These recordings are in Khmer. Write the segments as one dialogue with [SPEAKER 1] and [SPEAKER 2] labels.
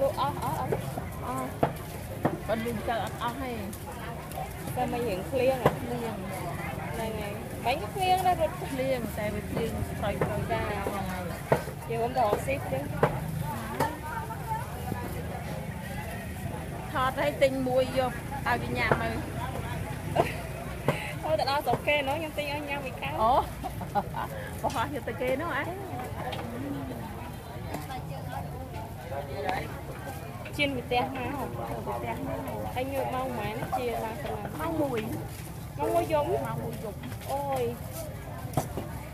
[SPEAKER 1] លក់អស់អស់អស់អស់
[SPEAKER 2] ប៉ុន្តែទៅអត់អស់ទេ
[SPEAKER 1] តែមិនរៀងឃ្លៀងអា
[SPEAKER 2] ភ្លៀង
[SPEAKER 1] ហ្នឹងហើយបាញ់ឃ្លៀងដែររត់
[SPEAKER 2] ភ្លៀងតែវាភ្លៀងប្រយប្រយចាហ្នឹងហើយ
[SPEAKER 1] យើងមិនទៅអត់ស៊ីឃ្លៀង
[SPEAKER 2] ថតឲ្យទិញមួយយកឲ្យវាញ៉ាំទៅ
[SPEAKER 1] ទៅទៅដល់ស្រុកគេនោះខ្ញុំទិញឲ្យញ៉ាំវិកា
[SPEAKER 2] អូបោះយកទៅគេនោះអ่ะ
[SPEAKER 1] ជៀនវិទះមកវិទះមកហើយងើបមកម៉ែនជាឡើងទៅឡើង
[SPEAKER 2] ម៉ោង1
[SPEAKER 1] មកមួយយំ
[SPEAKER 2] ម៉ោង1យប់
[SPEAKER 1] អូយ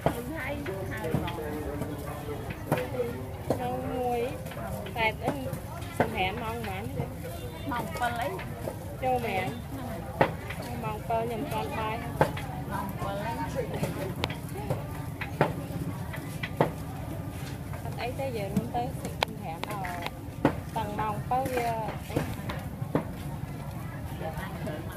[SPEAKER 2] លឹងហើយហើយម៉ោង
[SPEAKER 1] មកមួយតែអឹងសម្រាប់ម៉ោងម៉ែនទេ
[SPEAKER 2] ម៉ោង7អី
[SPEAKER 1] ចូលម៉ែន
[SPEAKER 2] ហ្នឹងហើយ
[SPEAKER 1] ម៉ោង7ខ្ញុំតាន់បាយ
[SPEAKER 2] ម៉ោង7អី
[SPEAKER 1] អត់អីទេយើងមិនទៅសិសម្រាប់ដល់តាំ ងម៉ោង7វាអី
[SPEAKER 2] យកអាចធ្វើ